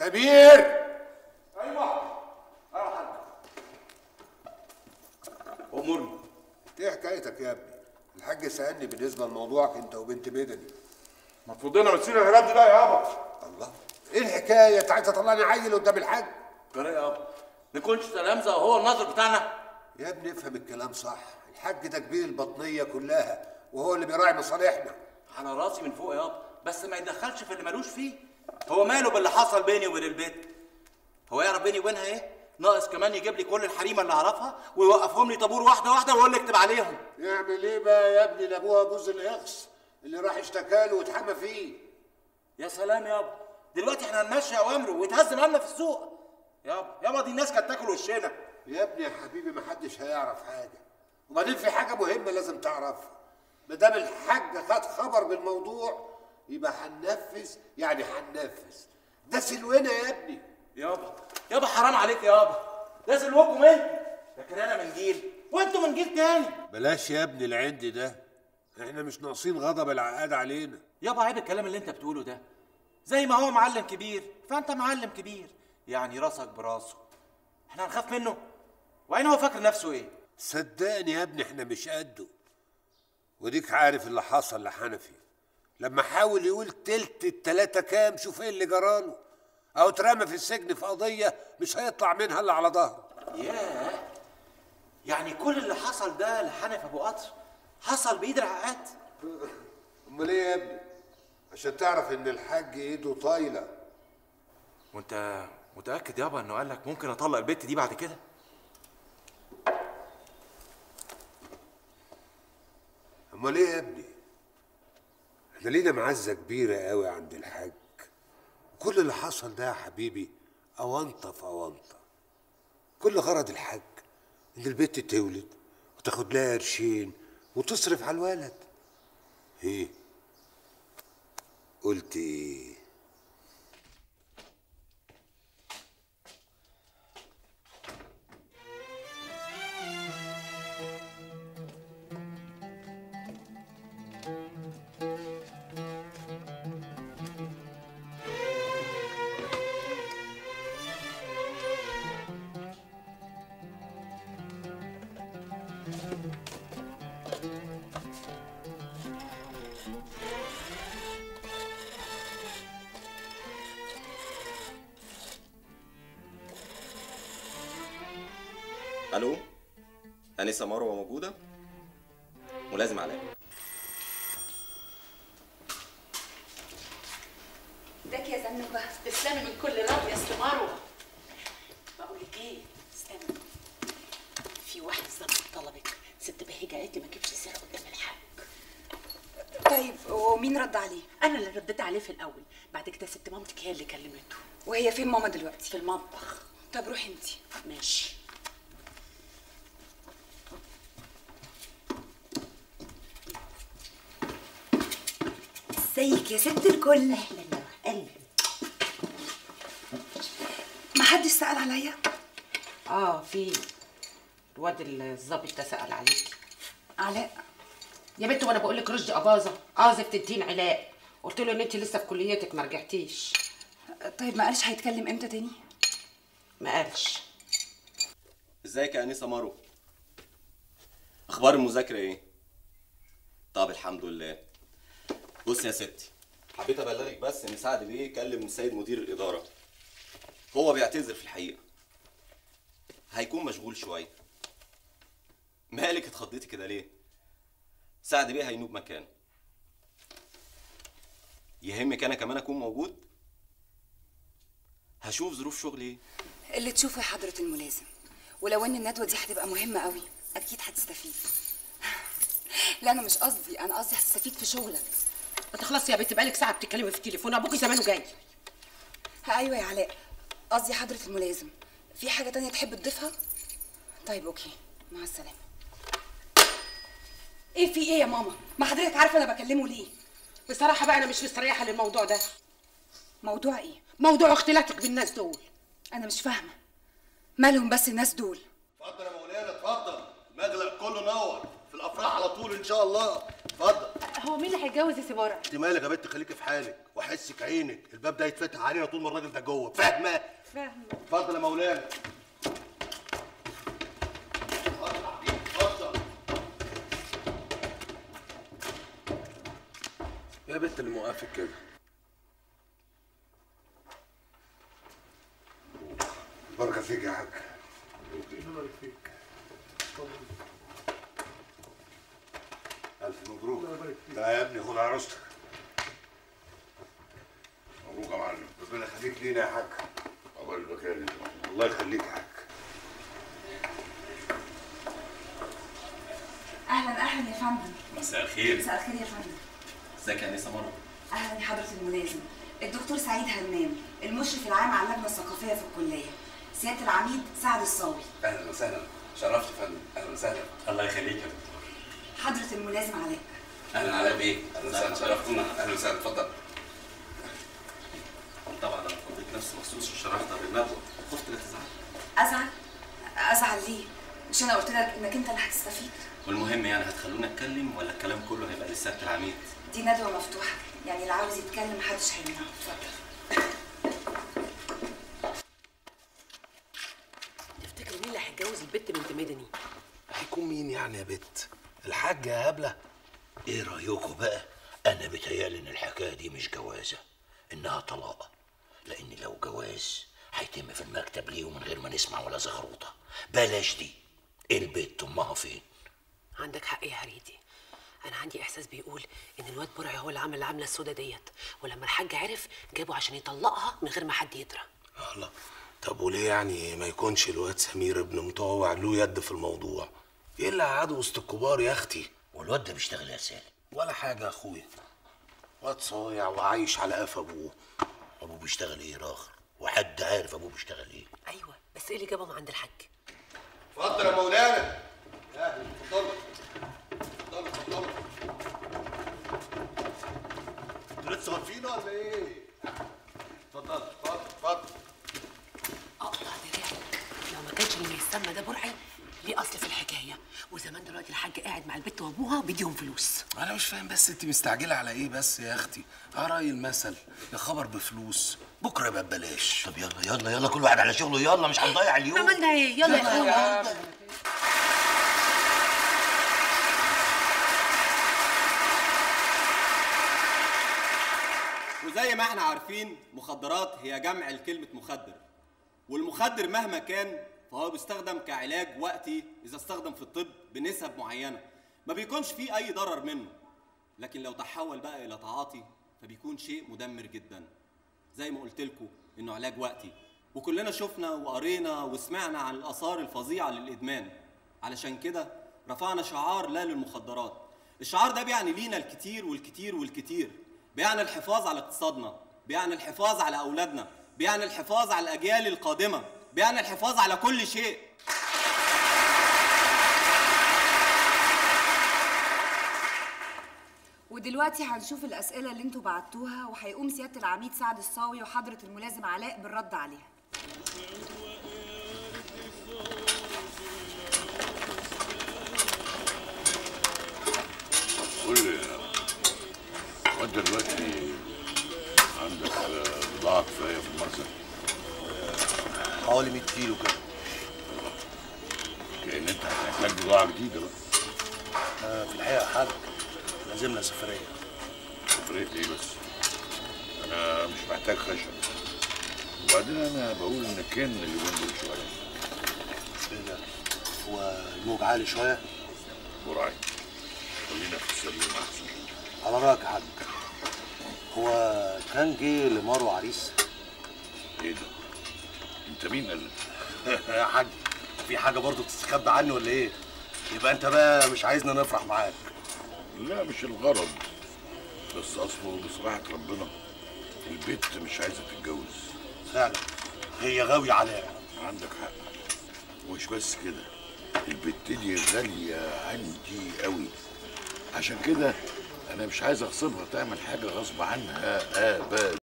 سمير. أيوه. أيوه حاج امرني إيه حكايتك يا ابني؟ الحاج سألني بالنسبة لموضوعك أنت وبنت بدني المفروض أنا مسير الهراب ده يابا الله. إيه الحكاية؟ أنت عايز تطلعني عيل قدام الحاج؟ جرى يابا نكونش تلامذه وهو الناظر بتاعنا. يا ابني افهم الكلام صح. الحاج ده كبير البطنية كلها وهو اللي بيراعي مصالحنا. على رأسي من فوق يابا بس ما يدخلش في اللي ملوش فيه. هو ماله باللي حصل بيني وبين البيت؟ هو يعرف بيني وبينها إيه؟ ناقص كمان يجيب لي كل الحريمه اللي اعرفها ويوقفهم لي طابور واحدة واحدة ويقول لي اكتب عليهم. يعمل إيه بقى يا ابني لابوها بوز الاخس اللي راح اشتكى له واتحمى فيه؟ يا سلام يابا دلوقتي إحنا هنمشي أوامره ويتهز مالنا في السوق. يابا يابا دي الناس كانت تاكل وشنا. يا ابني يا حبيبي محدش هيعرف حاجة. وبعدين في حاجة مهمة لازم تعرفها. ما دام الحاج خد خبر بالموضوع يبقى هننفذ. يعني هننفذ. ده سلونا يا ابني. يابا. يابا حرام عليك يابا. ده سلوكم انت لكن أنا من جيل. وأنتوا من جيل تاني. بلاش يا ابني العند ده. إحنا مش ناقصين غضب العقاد علينا. يابا عيب الكلام اللي أنت بتقوله ده. زي ما هو معلم كبير. فأنت معلم كبير. يعني راسك براسه. إحنا هنخاف منه. وعين هو فاكر نفسه إيه؟ صدقني يا ابني إحنا مش قده. وديك عارف اللي حصل لحنفي. لما حاول يقول تلت التلاتة كام شوف إيه اللي جراله أو اترمى في السجن في قضية مش هيطلع منها إلا على ظهره. ياه! يعني كل اللي حصل ده لحنف أبو قطر؟ حصل بإيد العقاد؟ أمال إيه يا ابني؟ عشان تعرف إن الحاج إيده طايلة. وأنت متأكد يابا إنه قال لك ممكن أطلق البت دي بعد كده؟ أمال إيه يا ابني؟ إحنا لينا معزة كبيرة قوي عند الحاج. كل اللي حصل ده يا حبيبي أونطة في أونطة. كل غرض الحاج إن البت تولد وتاخد لها قرشين وتصرف على الولد. إيه؟ قلت إيه؟ ألو؟ انسه مروه موجودة؟ ملازم علاء ازيك يا زنوبه تسلمي من كل رب يا ست مروه بقول لك إيه؟ استنى. في واحد ظبط طلبك ست بهيجة قالت لي ما تجيبش سيرة قدام الحاج. طيب ومين رد عليه؟ أنا اللي رديت عليه في الأول. بعد كده ست مامتك هي اللي كلمته. وهي فين ماما دلوقتي؟ في المطبخ. طب روحي انتي. ماشي. ازيك يا ست الكل؟ أهلا يا قلبي. ما حدش سأل عليا؟ آه في الواد الظابط ده سأل عليكي علاء يا بنت وأنا بقول لك رشدي أباظة. قاذف تدين علاء. قلت له إن انت لسه في كليتك ما رجعتيش. طيب ما قالش هيتكلم إمتى تاني؟ ما قالش. إزيك يا انسه مروه أخبار المذاكرة إيه؟ طب الحمد لله. بص يا ستي حبيت أبلغك بس إن سعد بيه كلم السيد مدير الإدارة. هو بيعتذر في الحقيقة. هيكون مشغول شوية. مالك اتخضيتي كده ليه؟ سعد بيه هينوب مكانه. يهمك أنا كمان أكون موجود؟ هشوف ظروف شغلي إيه. اللي تشوفه يا حضرة الملازم. ولو إن الندوة دي هتبقى مهمة قوي أكيد هتستفيد. لا أنا مش قصدي أنا قصدي هتستفيد في شغلك. ما تخلصي يا بنت بقالك ساعة بتتكلمي في التليفون ابوكي زمانه جاي. ها أيوه يا علاء. قصدي حضرة الملازم. في حاجة تانية تحب تضيفها؟ طيب أوكي. مع السلامة. إيه في إيه يا ماما؟ ما حضرتك عارفة أنا بكلمه ليه؟ بصراحة بقى أنا مش مستريحة للموضوع ده. موضوع إيه؟ موضوع اختلاطك بالناس دول. أنا مش فاهمة. مالهم بس الناس دول؟ اتفضل يا مولانا اتفضل. المغلق كله نور. في الأفراح على طول إن شاء الله. اتفضل. هو مين اللي هيتجوز يا سيبارة؟ انت مالك يا بنت؟ خليكي في حالك وحسك عينك. الباب ده يتفتح علينا طول ما الراجل ده جوه. فاهمة؟ فاهمة. اتفضل يا مولانا. يا بنت اللي موقفك كده. بركة فيك يا حاج. ألف مبروك. لا يا ابني خد عروستك مبروك يا معلم. ربنا يخليك لينا يا حاج. الله يبارك الله يخليك يا حاج. أهلا أهلا يا فندم. مساء الخير. مساء الخير يا فندم. إزيك يا انسه مروه أهلا يا حضرة الملازم. الدكتور سعيد همام المشرف العام على اللجنة الثقافية في الكلية. سيادة العميد سعد الصاوي. أهلا وسهلا. شرفت يا فندم. أهلا وسهلا. الله يخليك يا دكتور. حضرة الملازم علاء أهلا علاء بيه أهلا وسهلا. شرفتونا أهلا وسهلا. اتفضل طبعا أنا فضيت نفسي مخصوص وشرحت بالندوه خفت لا تزعل. أزعل؟ أزعل ليه؟ مش أنا قلت لك إنك أنت اللي هتستفيد. والمهم يعني هتخلوني اتكلم ولا الكلام كله هيبقى لسياده العميد؟ دي ندوة مفتوحة. يعني اللي عاوز يتكلم محدش هيمنعه. اتفضل. تفتكر مين اللي هيتجوز البت بنت مدني هيكون مين يعني يا بت؟ الحاجة يا هبلة إيه رايكم بقى؟ أنا بتهيالي إن الحكاية دي مش جوازة إنها طلاقه لأن لو جواز هيتم في المكتب ليه ومن غير ما نسمع ولا زغروطة. بلاش دي. البيت امها فين؟ عندك حق يا هريدي. أنا عندي إحساس بيقول إن الواد برعي هو اللي عمل العملة السوداء ديت. ولما الحاج عرف جابه عشان يطلقها من غير ما حد يدرى. الله. طب وليه يعني ما يكونش الواد سمير ابن مطوع له يد في الموضوع؟ إيه اللي قعده وسط الكبار يا أختي؟ والواد ده بيشتغل يا سالم؟ ولا حاجة يا أخويا. واد صايع وعايش على قفا أبوه. أبوه بيشتغل إيه راخر وحد عارف أبوه بيشتغل إيه. أيوه بس إيه اللي جابهم عند الحاج؟ اتفضل يا مولانا. أهلا اتفضل. اتفضل اتفضل. أنتوا لسه واقفين ولا إيه؟ اتفضل اتفضل اتفضل. اقطع دراعك لو ما كانش اللي يسمى ده برعي ليه أصل في الحكاية. وزمان دلوقتي الحاج قاعد مع البت وأبوها بيديهم فلوس. أنا مش فاهم بس انت مستعجلة على إيه بس يا أختي؟ ارأي المثل يا خبر بفلوس. بكرة يبقى ببلاش. طب يلا يلا يلا كل واحد على شغله يلا مش هنضيع اليوم. عملنا إيه؟ يلا يا اخويا وزي ما إحنا عارفين مخدرات هي جمع لكلمة مخدر. والمخدر مهما كان فهو بيستخدم كعلاج وقتي إذا استخدم في الطب بنسب معينة. ما بيكونش فيه أي ضرر منه لكن لو تحول بقى إلى تعاطي فبيكون شيء مدمر جدا. زي ما قلت لكم إنه علاج وقتي. وكلنا شفنا وقرينا وسمعنا عن الآثار الفظيعة للإدمان. علشان كده رفعنا شعار لا للمخدرات. الشعار ده بيعني لينا الكتير والكتير والكتير. بيعني الحفاظ على اقتصادنا بيعني الحفاظ على أولادنا بيعني الحفاظ على الأجيال القادمة. بيعني الحفاظ على كل شيء. ودلوقتي هنشوف الأسئلة اللي أنتوا بعتوها وهيقوم سيادة العميد سعد الصاوي وحضرة الملازم علاء بالرد عليها. قول لي هو انت دلوقتي عندك بضاعة كفاية في المخزن حوالي 100 كيلو كده. كأن أنت هتحتاج بضاعة جديدة بقى. آه، في الحقيقة يا حاج لازمنا سفرية. سفرية إيه بس؟ أنا مش محتاج خشب. وبعدين أنا بقول إن كان اليومين دول شوية. إيه ده؟ هو الموج عالي شوية؟ براعي خلينا في السليم أحسن. على رأيك يا حاج. هو كان جه لمارو عريس؟ إيه ده؟ انت مين؟ يا حاج في حاجة برضه تستخبى عني ولا إيه؟ يبقى انت بقى مش عايزنا نفرح معاك. لا مش الغرض. بس أصله بصراحة ربنا البت مش عايزة تتجوز. فعلا. هي غاوية عليا عندك حق. ومش بس كده البت دي غالية عندي قوي. عشان كده أنا مش عايز اغصبها تعمل حاجة غصب عنها ابدا.